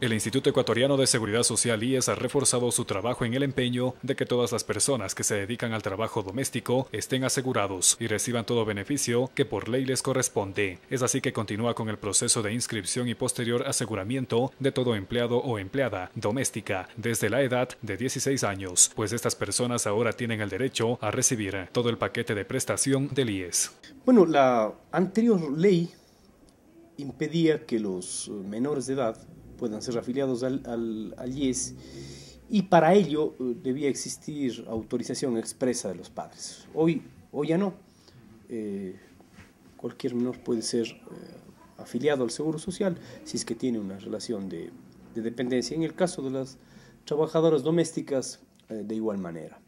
El Instituto Ecuatoriano de Seguridad Social IES ha reforzado su trabajo en el empeño de que todas las personas que se dedican al trabajo doméstico estén asegurados y reciban todo beneficio que por ley les corresponde. Es así que continúa con el proceso de inscripción y posterior aseguramiento de todo empleado o empleada doméstica desde la edad de 16 años, pues estas personas ahora tienen el derecho a recibir todo el paquete de prestación del IES. Bueno, la anterior ley impedía que los menores de edad puedan ser afiliados al, al, IES y para ello eh, debía existir autorización expresa de los padres. Hoy, hoy ya no. Eh, cualquier menor puede ser eh, afiliado al Seguro Social si es que tiene una relación de, de dependencia. En el caso de las trabajadoras domésticas, de igual manera.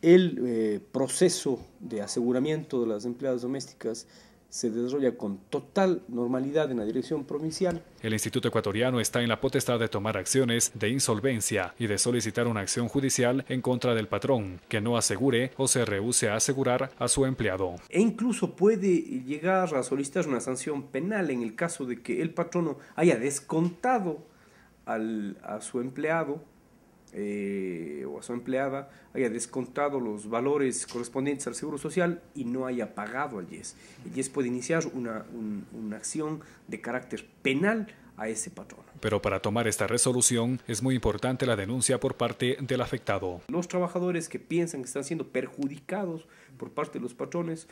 El proceso de aseguramiento de las empleadas domésticas se desarrolla con total normalidad en la dirección provincial. El Instituto Ecuatoriano está en la potestad de tomar acciones de insolvencia y de solicitar una acción judicial en contra del patrón que no asegure o se rehúse a asegurar a su empleado. E incluso puede llegar a solicitar una sanción penal en el caso de que el patrono haya descontado al, a su empleado eh, o a su empleada haya descontado los valores correspondientes al Seguro Social y no haya pagado al IES. El IES puede iniciar una, una acción de carácter penal a ese patrón. Pero para tomar esta resolución es muy importante la denuncia por parte del afectado. Los trabajadores que piensan que están siendo perjudicados por parte de los patrones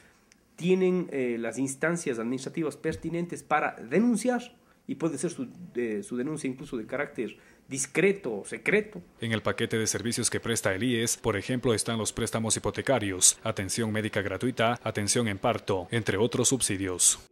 tienen eh, las instancias administrativas pertinentes para denunciar y puede ser su, su denuncia incluso de carácter discreto o secreto. En el paquete de servicios que presta el IES, por ejemplo, están los préstamos hipotecarios, atención médica gratuita, atención en parto, entre otros subsidios.